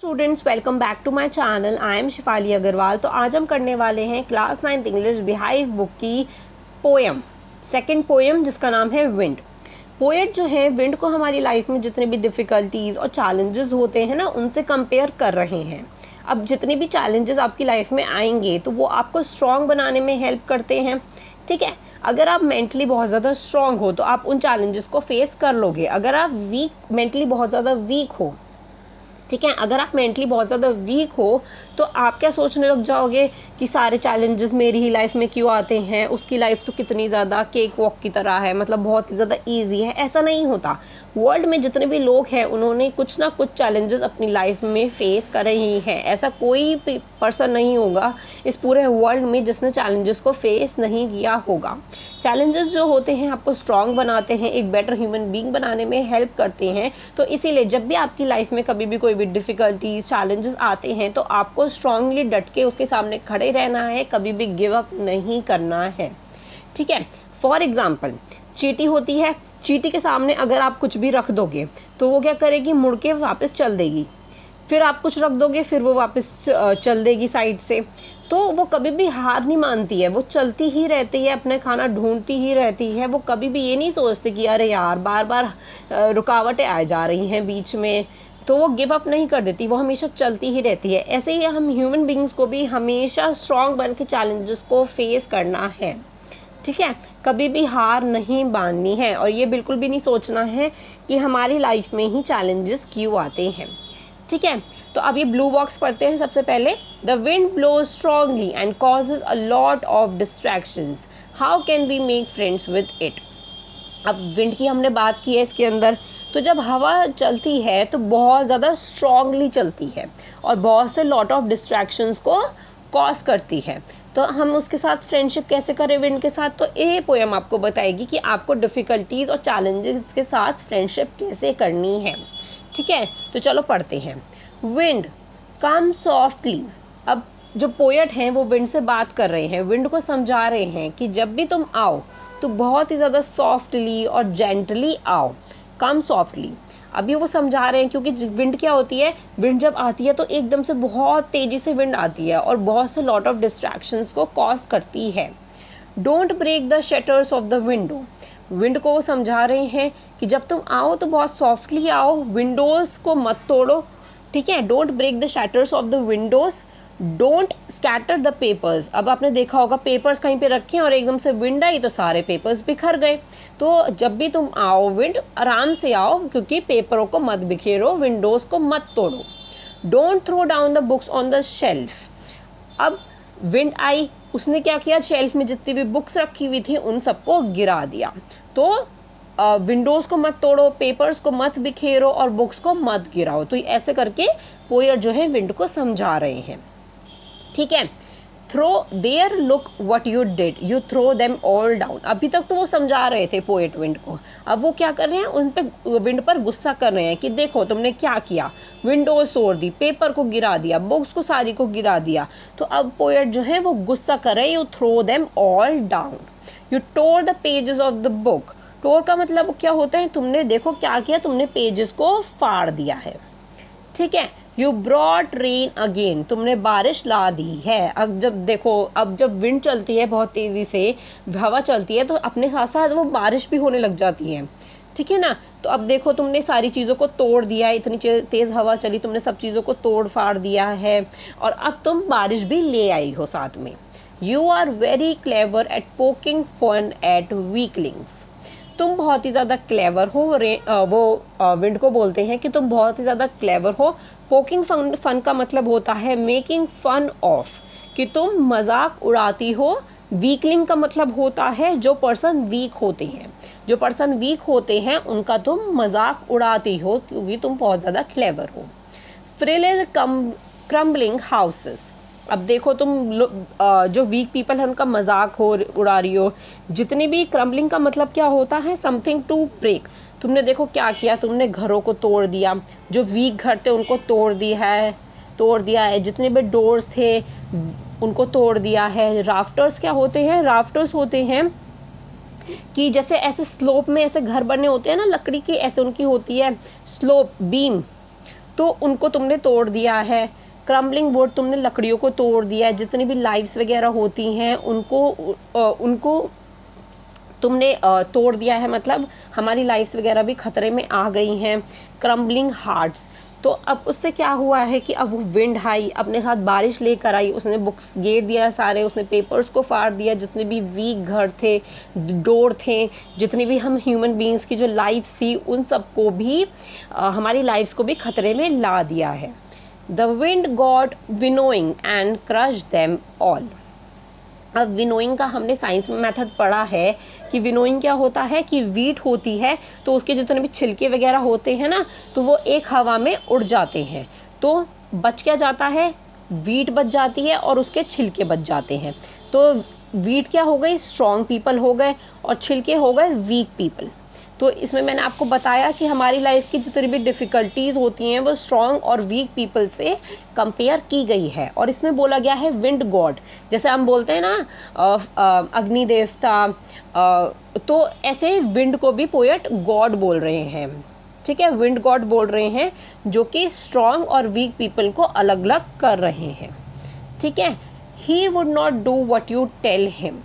Students welcome back to my channel I am Shifali Agrawal तो आज हम करने वाले हैं class ninth English beehive book की पोएम सेकंड पोएम जिसका नाम है विंड पोएट जो है विंड को हमारी लाइफ में जितने भी डिफ़िकल्टीज़ और चैलेंजेस होते हैं ना, उनसे कंपेयर कर रहे हैं। अब जितने भी चैलेंजेस आपकी लाइफ में आएँगे तो वो आपको स्ट्रॉन्ग बनाने में हेल्प करते हैं। ठीक है? अगर आप मेंटली बहुत ज़्यादा स्ट्रॉन्ग हो तो आप उन चैलेंजेस को फेस कर लोगे। अगर आप वीक मेंटली बहुत ज़्यादा वीक हो ठीक है? अगर आप मेंटली बहुत ज़्यादा वीक हो तो आप क्या सोचने लग जाओगे कि सारे चैलेंजेस मेरी ही लाइफ में क्यों आते हैं? उसकी लाइफ तो कितनी ज़्यादा केक वॉक की तरह है मतलब बहुत ही ज़्यादा ईजी है, ऐसा नहीं होता। वर्ल्ड में जितने भी लोग हैं, उन्होंने कुछ ना कुछ चैलेंजेस अपनी लाइफ में फेस करे ही हैं। ऐसा कोई पर्सन नहीं होगा इस पूरे वर्ल्ड में जिसने चैलेंजेस को फेस नहीं किया होगा। चैलेंजेस जो होते हैं, आपको स्ट्रांग बनाते हैं, एक बेटर ह्यूमन बींग बनाने में हेल्प करते हैं। तो इसीलिए जब भी आपकी लाइफ में कभी भी कोई भी डिफ़िकल्टीज चैलेंजेस आते हैं तो आपको स्ट्रांगली डट के उसके सामने खड़े रहना है, कभी भी गिव अप नहीं करना है। ठीक है? फॉर एग्ज़ाम्पल चीटी होती है, चीटी के सामने अगर आप कुछ भी रख दोगे तो वो क्या करेगी? मुड़ के वापस चल देगी। फिर आप कुछ रख दोगे, फिर वो वापस चल देगी साइड से। तो वो कभी भी हार नहीं मानती है, वो चलती ही रहती है, अपने खाना ढूंढती ही रहती है। वो कभी भी ये नहीं सोचती कि, अरे यार बार बार रुकावटें आ जा रही हैं बीच में तो वो गिव अप नहीं कर देती, वो हमेशा चलती ही रहती है। ऐसे ही हम ह्यूमन बींग्स को भी हमेशा स्ट्रॉन्ग बन के चैलेंजेस को फेस करना है। ठीक है? कभी भी हार नहीं बांधनी है और ये बिल्कुल भी नहीं सोचना है कि हमारी लाइफ में ही चैलेंजेस क्यों आते हैं। ठीक है? तो अब ये ब्लू बॉक्स पढ़ते हैं सबसे पहले। The wind blow strongly and causes a lot of distractions how can we make friends with it अब विंड की हमने बात की है इसके अंदर। तो जब हवा चलती है तो बहुत ज़्यादा स्ट्रांगली चलती है और बहुत से लॉट ऑफ़ डिस्ट्रैक्शंस को कॉज करती है। तो हम उसके साथ फ्रेंडशिप कैसे करें विंड के साथ? तो ये पोएम आपको बताएगी कि आपको डिफ़िकल्टीज़ और चैलेंजेस के साथ फ्रेंडशिप कैसे करनी है। ठीक है? तो चलो पढ़ते हैं। विंड कम सॉफ्टली अब जो पोएट हैं, वो विंड से बात कर रहे हैं। विंड को समझा रहे हैं कि जब भी तुम आओ तो बहुत ही ज़्यादा सॉफ्टली और जेंटली आओ। कम सॉफ्टली अभी वो समझा रहे हैं, क्योंकि विंड क्या होती है? विंड जब आती है तो एकदम से बहुत तेज़ी से विंड आती है और बहुत से लॉट ऑफ़ डिस्ट्रैक्शंस को कॉज करती है। Don't break the shutters of the window wind को वो समझा रहे हैं कि जब तुम आओ तो बहुत सॉफ्टली आओ। विंडोज़ को मत तोड़ो। ठीक है? Don't break the shutters of the windows don't scatter the papers अब आपने देखा होगा पेपर्स कहीं पे रखे और एकदम से विंड आई तो सारे पेपर्स बिखर गए। तो जब भी तुम आओ विंड आराम से आओ, क्योंकि पेपरों को मत बिखेरो विंडोज़ को मत तोड़ो। Don't throw down the books on the shelf अब विंड आई, उसने क्या किया? शेल्फ में जितनी भी बुक्स रखी हुई थी, उन सबको गिरा दिया। तो विंडोज़ को मत तोड़ो पेपर्स को मत बिखेरो और बुक्स को मत गिराओ। तो ऐसे करके पोयर जो है विंड को समझा रहे हैं। ठीक है? Throw there look what you did you throw them all down अभी तक तो वो समझा रहे थे पोएट विंड को। अब वो क्या कर रहे हैं? उन पे विंड पर गुस्सा कर रहे हैं कि देखो, तुमने क्या किया? विंडोज़ तोड़ दी पेपर को गिरा दिया बुक्स को, सारी को गिरा दिया। तो अब पोएट जो है वो गुस्सा कर रहे हैं you throw them all down you tore the pages of the book tore का मतलब क्या होता है? तुमने देखो क्या किया? तुमने पेजेस को फाड़ दिया है। ठीक है? यू ब्रॉड रेन अगेन तुमने बारिश ला दी है। अब जब देखो, अब जब विंड चलती है बहुत तेज़ी से, हवा चलती है तो अपने साथ साथ वो बारिश भी होने लग जाती है। ठीक है ना? तो अब देखो, तुमने सारी चीज़ों को तोड़ दिया है। इतनी तेज़ हवा चली, तुमने सब चीज़ों को तोड़ फाड़ दिया है। और अब तुम बारिश भी ले आई हो साथ में। You are very clever at poking fun at weaklings तुम बहुत ही ज़्यादा क्लेवर हो, रे वो विंड को बोलते हैं कि तुम बहुत ही ज़्यादा क्लेवर हो पोकिंग फन फन का मतलब होता है मेकिंग फन ऑफ़ कि तुम मज़ाक उड़ाती हो वीकलिंग का मतलब होता है जो पर्सन वीक होते हैं। जो पर्सन वीक होते हैं, उनका तुम मज़ाक उड़ाती हो, क्योंकि तुम बहुत ज़्यादा क्लेवर हो। फ्रिल कम क्रम्बलिंग हाउसेस अब देखो तुम जो वीक पीपल है, उनका मज़ाक हो, उड़ा रही हो। जितनी भी क्रम्बलिंग का मतलब क्या होता है? समथिंग टू ब्रेक तुमने देखो क्या किया? तुमने घरों को तोड़ दिया। जो वीक घर थे, उनको तोड़ दिया है। तोड़ दिया है। जितने भी डोर्स थे, उनको तोड़ दिया है। राफ्टर्स क्या होते हैं? राफ्टर्स होते हैं कि जैसे ऐसे स्लोप में ऐसे घर बने होते हैं ना, लकड़ी की, ऐसे उनकी होती है स्लोप बीम तो उनको तुमने तोड़ दिया है। क्रम्बलिंग बोर्ड तुमने लकड़ियों को तोड़ दिया है। जितनी भी लाइव्स वगैरह होती हैं, उनको उनको तुमने तोड़ दिया है मतलब हमारी लाइफ्स वगैरह भी खतरे में आ गई हैं क्रम्बलिंग हार्ट्स तो अब उससे क्या हुआ है कि अब वो विंड आई अपने साथ बारिश लेकर आई उसने बुक्स गेर दिया सारे उसने पेपर्स को फाड़ दिया जितने भी वीक घर थे डोर थे जितने भी हम ह्यूमन बींग्स की जो लाइफ थी उन सबको भी आ, हमारी लाइफ्स को भी खतरे में ला दिया है। The wind god winnowing and crush them all अब विनोइंग का हमने साइंस में मेथड पढ़ा है कि विनोइंग क्या होता है कि वीट होती है तो उसके जितने भी छिलके वगैरह होते हैं ना तो वो एक हवा में उड़ जाते हैं। तो बच क्या जाता है? वीट बच जाती है और उसके छिलके बच जाते हैं। तो वीट क्या हो गई? स्ट्रॉन्ग पीपल हो गए और छिलके हो गए वीक पीपल। तो इसमें मैंने आपको बताया कि हमारी लाइफ की जितनी भी डिफ़िकल्टीज़ होती हैं, वो स्ट्रॉन्ग और वीक पीपल से कंपेयर की गई है। और इसमें बोला गया है विंड गॉड जैसे हम बोलते हैं ना अग्नि देवता तो ऐसे विंड को भी पोएट गॉड बोल रहे हैं। ठीक है? विंड गॉड बोल रहे हैं, जो कि स्ट्रॉन्ग और वीक पीपल को अलग अलग कर रहे हैं। ठीक है? He would not do what you tell him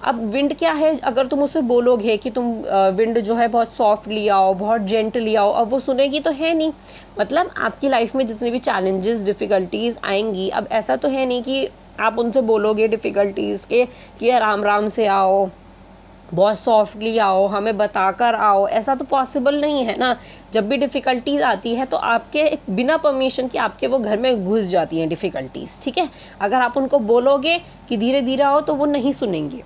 अब विंड क्या है? अगर तुम उसे बोलोगे कि तुम विंड जो है बहुत सॉफ्टली आओ, बहुत जेंटली आओ, अब वो सुनेगी तो है नहीं। मतलब आपकी लाइफ में जितने भी चैलेंजेस डिफ़िकल्टीज़ आएँगी, अब ऐसा तो है नहीं कि आप उनसे बोलोगे डिफ़िकल्टीज़ के, कि आराम आराम से आओ, बहुत सॉफ्टली आओ, हमें बताकर आओ। ऐसा तो पॉसिबल नहीं है ना। जब भी डिफ़िकल्टीज आती है तो आपके बिना परमिशन के आपके वो घर में घुस जाती हैं डिफ़िकल्टीज ठीक है? अगर आप उनको बोलोगे कि धीरे धीरे आओ तो वो नहीं सुनेंगे।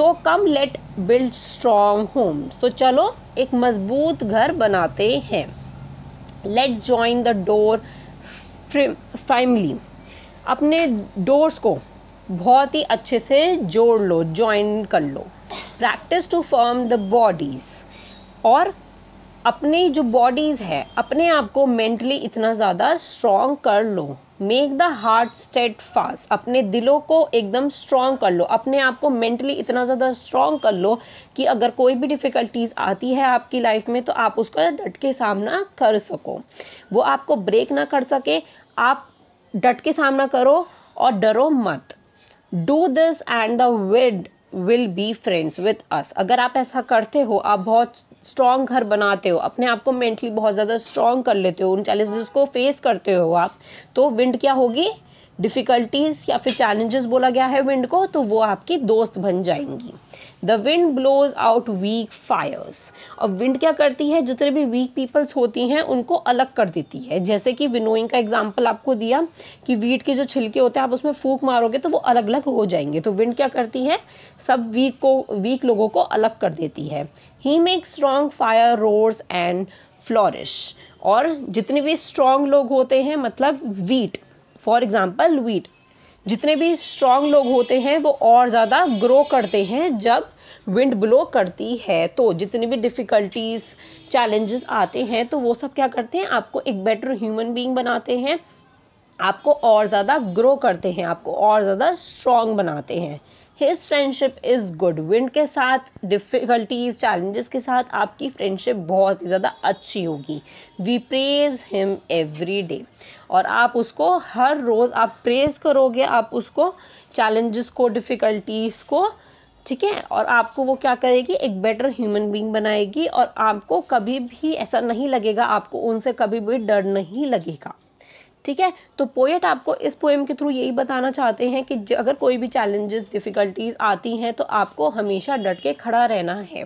So come let build strong home तो चलो, एक मज़बूत घर बनाते हैं। Let join the door family अपने डोर्स को बहुत ही अच्छे से जोड़ लो ज्वाइन कर लो। Practice to form the bodies और अपनी जो बॉडीज़ है, अपने आप को मेंटली इतना ज़्यादा स्ट्रॉन्ग कर लो। Make the heart state fast अपने दिलों को एकदम स्ट्रॉन्ग कर लो। अपने आप को मेंटली इतना ज़्यादा स्ट्रॉन्ग कर लो कि अगर कोई भी डिफ़िकल्टीज आती है आपकी लाइफ में तो आप उसका डट के सामना कर सको। वो आपको ब्रेक ना कर सके। आप डट के सामना करो और डरो मत। Do this and the wind will be friends with us अगर आप ऐसा करते हो, आप बहुत स्ट्रॉन्ग घर बनाते हो, अपने आप को मेंटली बहुत ज़्यादा स्ट्रॉन्ग कर लेते हो उन चैलेंजेस को फेस करते हो आप तो विंड क्या होगी? डिफ़िकल्टीज़ या फिर चैलेंजेस बोला गया है विंड को तो वो आपकी दोस्त बन जाएँगी। The wind blows out weak fires और विंड क्या करती है? जितने भी वीक पीपल्स होती हैं, उनको अलग कर देती है। जैसे कि विनोइंग का एग्ज़ाम्पल आपको दिया कि वीट के जो छिलके होते हैं, आप उसमें फूक मारोगे तो वो अलग अलग हो जाएँगे। तो विंड क्या करती है? सब वीक को वीक लोगों को अलग कर देती है। He make strong fire roars and flourish और जितने भी स्ट्रॉन्ग लोग होते हैं मतलब वीट फॉर एग्ज़ाम्पल वीट जितने भी स्ट्रांग लोग होते हैं, वो और ज़्यादा ग्रो करते हैं जब विंड ब्लो करती है। तो जितने भी डिफ़िकल्टीज़ चैलेंजेस आते हैं तो वो सब क्या करते हैं? आपको एक बेटर ह्यूमन बीइंग बनाते हैं। आपको और ज़्यादा ग्रो करते हैं। आपको और ज़्यादा स्ट्रांग बनाते हैं। His friendship is good wind के साथ डिफ़िकल्टीज चैलेंजेस के साथ आपकी फ्रेंडशिप बहुत ही ज़्यादा अच्छी होगी। We praise him every day और आप उसको हर रोज़, आप प्रेज करोगे, आप उसको चैलेंजेस को डिफ़िकल्टीज़ को, ठीक है? और आपको वो क्या करेगी? एक बेटर ह्यूमन बींग बनाएगी और आपको कभी भी ऐसा नहीं लगेगा, आपको उनसे कभी भी डर नहीं लगेगा। ठीक है? तो पोएट आपको इस पोएम के थ्रू यही बताना चाहते हैं कि अगर कोई भी चैलेंजेस डिफ़िकल्टीज आती हैं तो आपको हमेशा डट के खड़ा रहना है।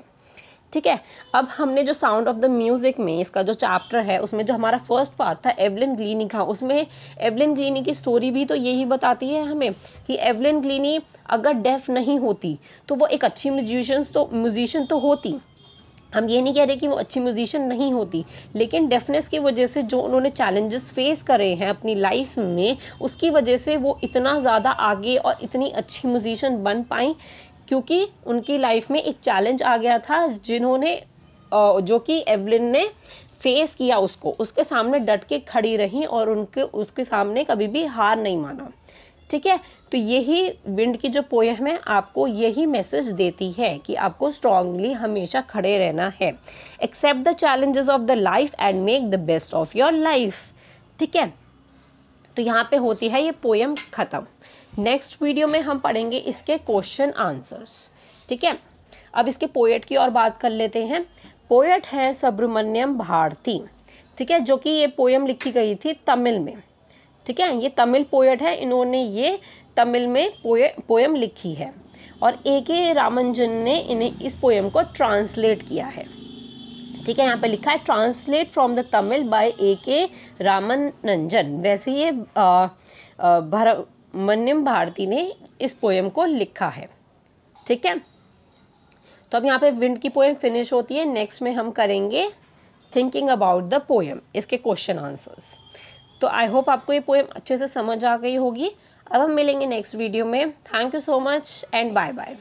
ठीक है? अब हमने जो साउंड ऑफ़ द म्यूज़िक में इसका जो चैप्टर है, उसमें जो हमारा फ़र्स्ट पार्ट था एवलिन ग्लीनी का, उसमें एवलिन ग्लीनी की स्टोरी भी तो यही बताती है हमें कि एवलिन ग्लीनी अगर डेफ नहीं होती तो वो एक अच्छी म्यूजिशियन तो म्यूजिशियन तो होती। हम ये नहीं कह रहे कि वो अच्छी म्यूजिशियन नहीं होती, लेकिन डेफनेस की वजह से जो उन्होंने चैलेंजेस फेस करे हैं अपनी लाइफ में, उसकी वजह से वो इतना ज़्यादा आगे और इतनी अच्छी म्यूजिशियन बन पाई, क्योंकि उनकी लाइफ में एक चैलेंज आ गया था जिन्होंने जो कि एवलिन ने फेस किया उसको। उसके सामने डट के खड़ी रही और उनके, उसके सामने कभी भी हार नहीं माना। ठीक है? तो यही विंड की जो पोएम है, आपको यही मैसेज देती है कि आपको स्ट्रांगली हमेशा खड़े रहना है। Accept the challenges of the life and make the best of your life ठीक है? तो यहाँ पे होती है ये पोएम ख़त्म। नेक्स्ट वीडियो में हम पढ़ेंगे इसके क्वेश्चन आंसर्स ठीक है? अब इसके पोएट की और बात कर लेते हैं। पोएट है सुब्रमण्यम भारती। ठीक है? जो कि ये पोएम लिखी गई थी तमिल में। ठीक है? ये तमिल पोएट है। इन्होंने ये तमिल में पोए पोएम लिखी है। और ए के रामंजन ने इन्हें इस पोएम को ट्रांसलेट किया है। ठीक है, यहाँ पे लिखा है, translate from the Tamil by A K Ramanujan. वैसे ये भरमन्यम भारती ने इस पोएम को लिखा है। ठीक है? तो अब यहाँ पे विंड की पोएम फिनिश होती है। नेक्स्ट में हम करेंगे थिंकिंग अबाउट द पोएम इसके क्वेश्चन आंसर्स तो आई होप आपको ये पोएम अच्छे से समझ आ गई होगी। अब हम मिलेंगे नेक्स्ट वीडियो में. Thank you so much and bye bye